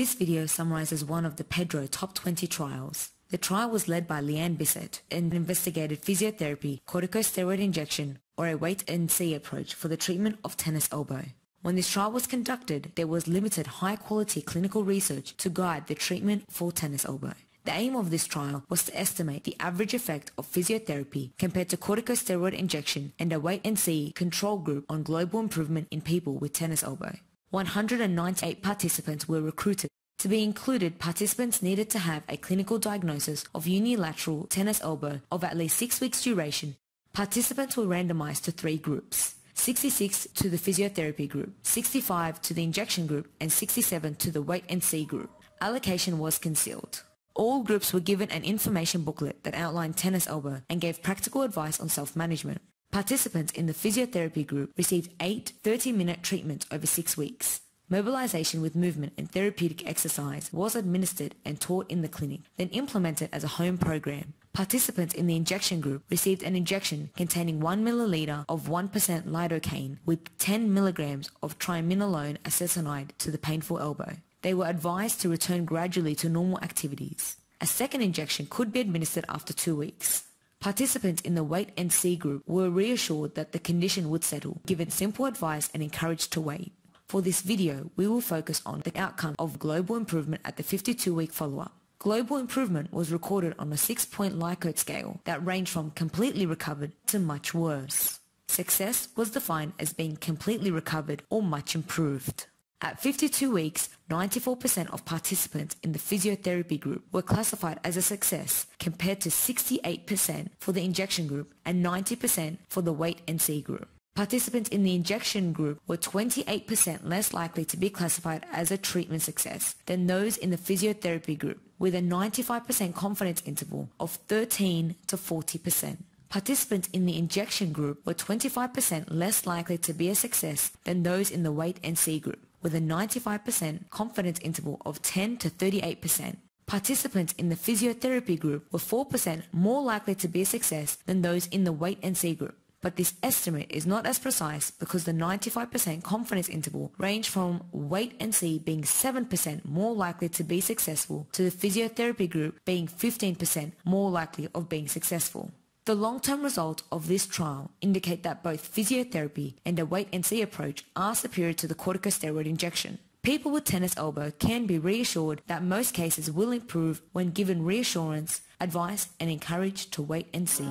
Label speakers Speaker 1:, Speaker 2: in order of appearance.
Speaker 1: This video summarizes one of the PEDro Top 20 trials. The trial was led by Leanne Bisset and investigated physiotherapy, corticosteroid injection, or a wait and see approach for the treatment of tennis elbow. When this trial was conducted, there was limited high-quality clinical research to guide the treatment for tennis elbow. The aim of this trial was to estimate the average effect of physiotherapy compared to corticosteroid injection and a wait-and-see control group on global improvement in people with tennis elbow. 198 participants were recruited. To be included, participants needed to have a clinical diagnosis of unilateral tennis elbow of at least 6 weeks duration. Participants were randomized to three groups. 66 to the physiotherapy group, 65 to the injection group, and 67 to the wait and see group. Allocation was concealed. All groups were given an information booklet that outlined tennis elbow and gave practical advice on self-management. Participants in the physiotherapy group received eight 30-minute treatments over six weeks. Mobilization with movement and therapeutic exercise was administered and taught in the clinic, then implemented as a home program. Participants in the injection group received an injection containing 1 milliliter of 1% lidocaine with 10 milligrams of triamcinolone acetonide to the painful elbow. They were advised to return gradually to normal activities. A second injection could be administered after two weeks. Participants in the wait and see group were reassured that the condition would settle, given simple advice and encouraged to wait. For this video, we will focus on the outcome of global improvement at the 52-week follow-up. Global improvement was recorded on a six-point Likert scale that ranged from completely recovered to much worse. Success was defined as being completely recovered or much improved. At 52 weeks, 94% of participants in the physiotherapy group were classified as a success compared to 68% for the injection group and 90% for the wait and see group. Participants in the injection group were 28% less likely to be classified as a treatment success than those in the physiotherapy group, with a 95% confidence interval of 13 to 40%. Participants in the injection group were 25% less likely to be a success than those in the wait and see group, with a 95% confidence interval of 10 to 38%. Participants in the physiotherapy group were 4% more likely to be a success than those in the wait and see group, but this estimate is not as precise because the 95% confidence interval ranged from wait and see being 7% more likely to be successful to the physiotherapy group being 15% more likely of being successful. The long-term results of this trial indicate that both physiotherapy and a wait and see approach are superior to the corticosteroid injection. People with tennis elbow can be reassured that most cases will improve when given reassurance, advice and encouraged to wait and see.